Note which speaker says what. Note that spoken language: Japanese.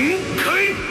Speaker 1: 限界